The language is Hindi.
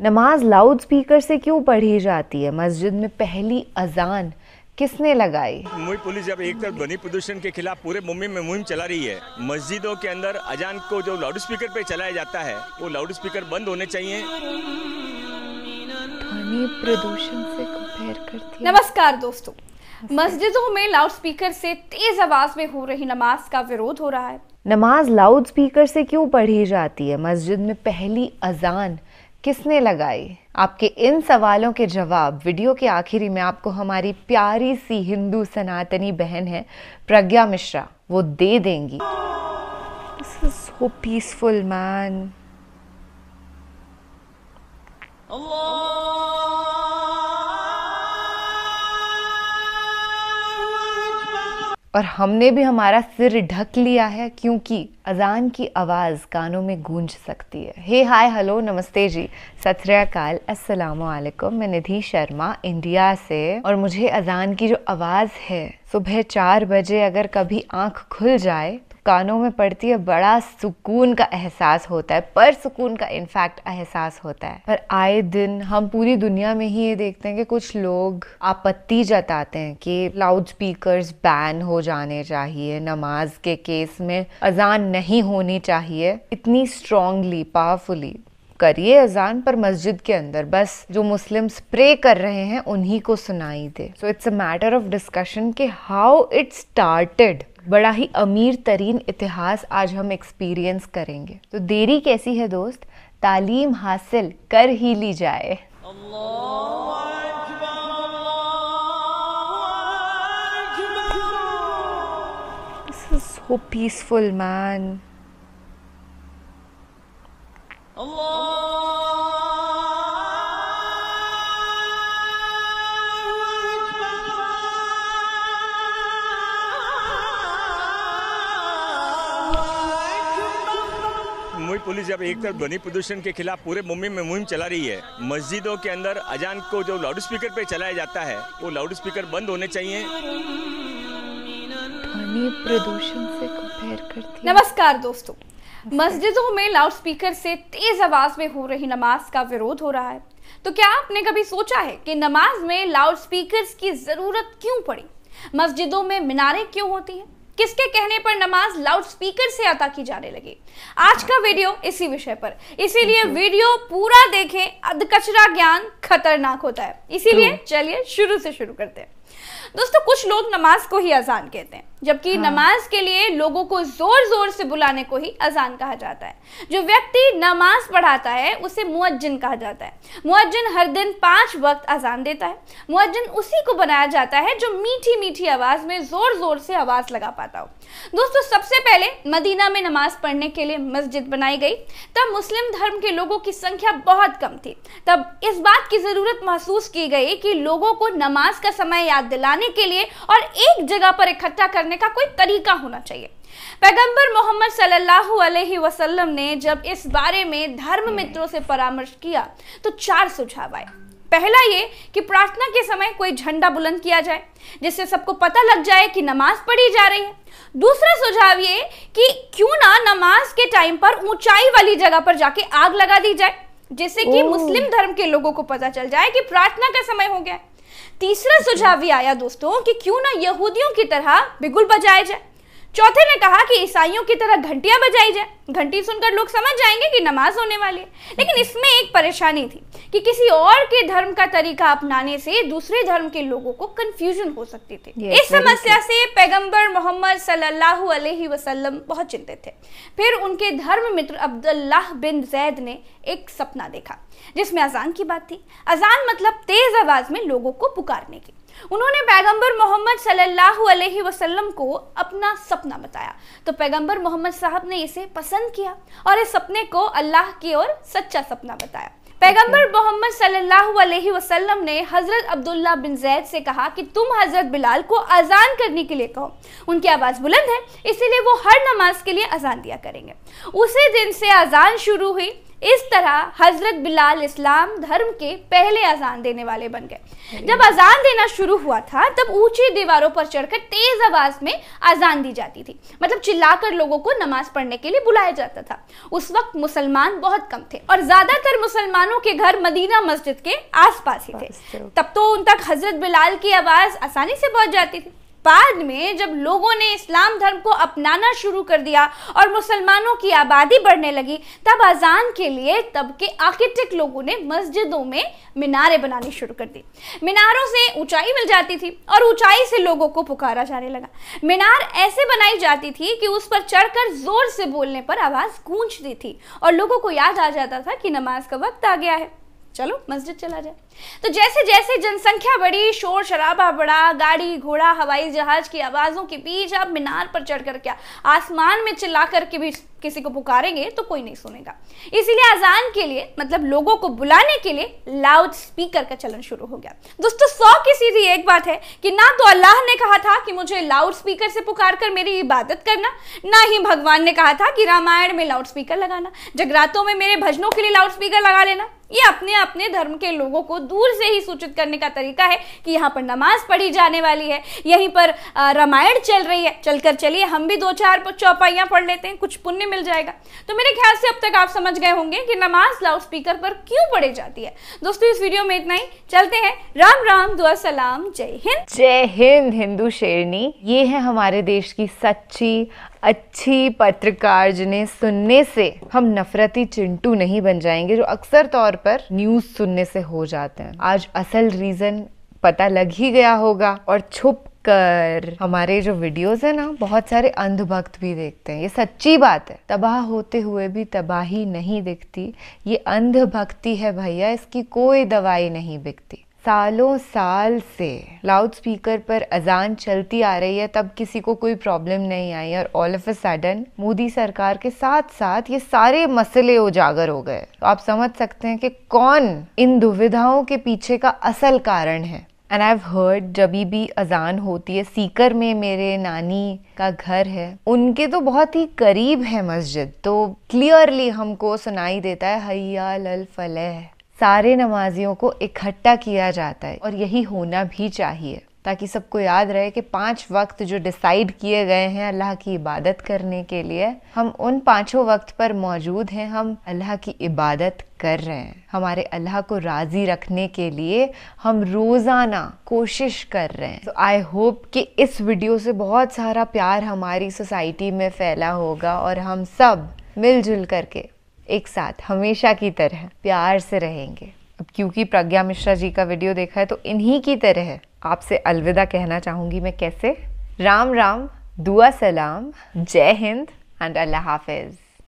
नमाज़ लाउड स्पीकर से क्यों पढ़ी जाती है? मस्जिद में पहली अजान किसने लगाई? मुंबई पुलिस जब एक तरफ़ ध्वनि प्रदूषण के खिलाफ पूरे मुंबई में मुहिम चला रही है मस्जिदों के अंदर अजान को जो लाउड स्पीकर पे चलाया जाता है वो लाउड स्पीकर बंद होने चाहिए। ध्वनि प्रदूषण से कंपेयर करती है। नमस्कार दोस्तों मस्जिदों में लाउडस्पीकर से तेज आवाज़ में हो रही नमाज़ का विरोध हो रहा है। नमाज़ लाउड स्पीकर से क्यों पढ़ी जाती है? मस्जिद में पहली अजान किसने लगाई? आपके इन सवालों के जवाब वीडियो के आखिरी में आपको हमारी प्यारी सी हिंदू सनातनी बहन है प्रज्ञा मिश्रा। वो दे देंगी। This is so peaceful man और हमने भी हमारा सिर ढक लिया है क्योंकि अजान की आवाज़ कानों में गूंज सकती है। हे हाय, हेलो, नमस्ते जी। सत श्रीकाल अस्सलाम वालेकुम मैं निधि शर्मा, इंडिया से। और मुझे अजान की जो आवाज़ है, सुबह चार बजे अगर कभी आँख खुल जाए कानों में पड़ती है, बड़ा सुकून का एहसास होता है, पर सुकून का इनफैक्ट एहसास होता है। पर आए दिन हम पूरी दुनिया में ही ये देखते हैं कि कुछ लोग आपत्ति जताते हैं कि लाउड स्पीकर्स बैन हो जाने चाहिए, नमाज़ के केस में अजान नहीं होनी चाहिए। इतनी स्ट्रांगली पावरफुली करिए अजान, पर मस्जिद के अंदर बस जो मुस्लिम प्रे कर रहे हैं, उन्हीं को सुनाई दे। So it's a matter of discussion कि हाउ इट स्टार्टेड बड़ा ही अमीर तरीन इतिहास आज हम एक्सपीरियंस करेंगे। तो देरी कैसी है दोस्त? तालीम हासिल कर ही ली जाए। Man. मुंबई पुलिस जब एक तरफ़ ध्वनि प्रदूषण के खिलाफ पूरे मुंबई में मुहिम चला रही है मस्जिदों के अंदर अजान को जो लाउड स्पीकर पे चलाया जाता है वो लाउड स्पीकर बंद होने चाहिए। ध्वनि प्रदूषण से कंपेयर करती नमस्कार दोस्तों मस्जिदों में लाउडस्पीकर से तेज आवाज़ में हो रही नमाज़ का विरोध हो रहा है। तो क्या आपने कभी सोचा है कि नमाज़ में लाउड स्पीकर की ज़रूरत क्यों पड़ी? मस्जिदों में मीनारें क्यों होती हैं? किसके कहने पर नमाज़ लाउड स्पीकर से अदा की जाने लगी? आज का वीडियो इसी विषय पर। इसीलिए वीडियो पूरा देखें अधकचरा ज्ञान खतरनाक होता है। इसीलिए चलिए शुरू से शुरू करते हैं। दोस्तों कुछ लोग नमाज़ को ही अजान कहते हैं। जबकि नमाज़ के लिए लोगों को ज़ोर ज़ोर से बुलाने को ही अजान कहा जाता है। जो व्यक्ति नमाज़ पढ़ाता है उसे मुअज्जिन कहा जाता है। मुअज्जिन हर दिन पाँच वक्त अजान देता है। मुअज्जिन उसी को बनाया जाता है जो मीठी मीठी आवाज़ में ज़ोर ज़ोर से आवाज़ लगा पाता हो। दोस्तों सबसे पहले मदीना में नमाज़ पढ़ने के लिए मस्जिद बनाई गई। तब मुस्लिम धर्म के लोगों की संख्या बहुत कम थी। तब इस बात की ज़रूरत महसूस की गई कि लोगों को नमाज़ का समय याद दिलाने के लिए और एक जगह पर इकट्ठा करने का कोई तरीका होना चाहिए। पैगंबर मोहम्मद सल्लल्लाहु अलैहि वसल्लम ने जब इस बारे में धर्म मित्रों से परामर्श किया तो चार सुझाव आए। पहला ये कि प्रार्थना के समय कोई झंडा बुलंद किया जाए जिससे सबको पता लग जाए कि नमाज़ पढ़ी जा रही है। दूसरा सुझाव ये कि क्यों ना नमाज़ के टाइम पर ऊंचाई वाली जगह पर जाके आग लगा दी जाए जिससे कि मुस्लिम धर्म के लोगों को पता चल जाए कि प्रार्थना का समय हो गया है। तीसरा सुझाव भी आया दोस्तों कि क्यों ना यहूदियों की तरह बिगुल बजाया जाए। चौथे ने कहा कि ईसाइयों की तरह घंटियाँ बजाई जाए। घंटी सुनकर लोग समझ जाएँगे कि नमाज़ होने वाली है। लेकिन इसमें एक परेशानी थी कि किसी और के धर्म का तरीका अपनाने से दूसरे धर्म के लोगों को कंफ्यूजन हो सकती थी। Yes, इस समस्या से पैगंबर मोहम्मद सल्लल्लाहु अलैहि वसल्लम बहुत चिंतित थे। फिर उनके धर्म मित्र अब्दुल्लाह बिन जैद ने एक सपना देखा जिसमें अजान की बात थी। अजान मतलब तेज आवाज़ में लोगों को पुकारने की। उन्होंने पैगंबर मोहम्मद सल्लल्लाहु अलैहि वसल्लम को अपना सपना बताया। तो पैगंबर मोहम्मद साहब ने इसे पसंद किया और इस सपने को अल्लाह की ओर सच्चा सपना बताया। पैगंबर मोहम्मद सल्लल्लाहु अलैहि वसल्लम ने हज़रत अब्दुल्ला बिन जैद से कहा कि तुम हज़रत बिलाल को अजान करने के लिए कहो। उनकी आवाज़ बुलंद है, इसीलिए वो हर नमाज़ के लिए अजान दिया करेंगे। उसी दिन से अजान शुरू हुई। इस तरह हज़रत बिलाल इस्लाम धर्म के पहले अजान देने वाले बन गए। जब अजान देना शुरू हुआ था तब ऊँची दीवारों पर चढ़कर तेज आवाज़ में अजान दी जाती थी। मतलब चिल्लाकर लोगों को नमाज़ पढ़ने के लिए बुलाया जाता था। उस वक्त मुसलमान बहुत कम थे और ज़्यादातर मुसलमानों के घर मदीना मस्जिद के आसपास ही थे। तब तो उन तक हज़रत बिलाल की आवाज़ आसानी से पहुँच जाती थी। बाद में जब लोगों ने इस्लाम धर्म को अपनाना शुरू कर दिया और मुसलमानों की आबादी बढ़ने लगी, तब अजान के लिए, तब के आर्किटेक्ट लोगों ने मस्जिदों में मीनारें बनानी शुरू कर दी। मीनारों से ऊंचाई मिल जाती थी और ऊंचाई से लोगों को पुकारा जाने लगा। मीनार ऐसे बनाई जाती थी कि उस पर चढ़कर ज़ोर से बोलने पर आवाज़ गूंजती थी और लोगों को याद आ जाता था कि नमाज़ का वक्त आ गया है। चलो, मस्जिद चला जाए। तो जैसे जैसे जनसंख्या बढ़ी, शोर शराबा बढ़ा, गाड़ी घोड़ा, हवाई जहाज़ की आवाजों के बीच आप मीनार पर चढ़ कर क्या आसमान में चिल्ला कर के भी किसी को पुकारेंगे तो कोई नहीं सुनेगा। इसीलिए अजान के लिए मतलब लोगों को बुलाने के लिए लाउड स्पीकर का चलन शुरू हो गया। दोस्तों, सौ की सीधी एक बात है कि ना तो अल्लाह ने कहा था कि मुझे लाउड स्पीकर से पुकार कर मेरी इबादत करना, ना ही भगवान ने कहा था कि रामायण में लाउड स्पीकर लगाना, जगरातों में मेरे भजनों के लिए लाउड स्पीकर लगा लेना। ये अपने अपने धर्म के लोगों को दूर से ही सूचित करने का तरीका है कि यहाँ पर नमाज़ पढ़ी जाने वाली है। यहीं पर रामायण चल रही है। चलकर चलिए, हम भी दो चार चौपाइयाँ पढ़ लेते हैं, कुछ पुण्य मिल जाएगा। तो मेरे ख्याल से अब तक आप समझ गए होंगे कि नमाज़ लाउड स्पीकर पर क्यों पढ़ी जाती है। दोस्तों, इस वीडियो में इतना ही। चलते हैं। राम राम, दुआ सलाम, जय हिंद। जय हिंद, हिंदू शेरनी। ये है हमारे देश की सच्ची अच्छी पत्रकार जिन्हें सुनने से हम नफरती चिंटू नहीं बन जाएँगे, जो अक्सर तौर पर न्यूज़ सुनने से हो जाते हैं। आज असल रीजन पता लग ही गया होगा और छुप कर हमारे जो वीडियोस है ना, बहुत सारे अंधभक्त भी देखते हैं। ये सच्ची बात है। तबाह होते हुए भी तबाही नहीं दिखती। ये अंधभक्ति है भैया, इसकी कोई दवाई नहीं बिकती। सालों साल से लाउड स्पीकर पर अजान चलती आ रही है, तब किसी को कोई प्रॉब्लम नहीं आई और all of a sudden Modi सरकार के साथ साथ ये सारे मसले उजागर हो गए। तो आप समझ सकते हैं कि कौन इन दुविधाओं के पीछे का असल कारण है। एंड आई हर्ड जब भी अजान होती है, सीकर में मेरे नानी का घर है, उनके तो बहुत ही करीब है मस्जिद तो क्लियरली हमको सुनाई देता है हैया लल फलह। सारे नमाजियों को इकट्ठा किया जाता है और यही होना भी चाहिए, ताकि सबको याद रहे कि पाँच वक्त जो डिसाइड किए गए हैं अल्लाह की इबादत करने के लिए, हम उन पाँचों वक्त पर मौजूद हैं, हम अल्लाह की इबादत कर रहे हैं। हमारे अल्लाह को राज़ी रखने के लिए हम रोज़ाना कोशिश कर रहे हैं। तो आई होप कि इस वीडियो से बहुत सारा प्यार हमारी सोसाइटी में फैला होगा और हम सब मिलजुल करके एक साथ, हमेशा की तरह, प्यार से रहेंगे। अब क्योंकि प्रज्ञा मिश्रा जी का वीडियो देखा है तो इन्हीं की तरह आपसे अलविदा कहना चाहूँगी मैं कैसे? राम राम, दुआ सलाम, जय हिंद एंड अल्लाह हाफिज़।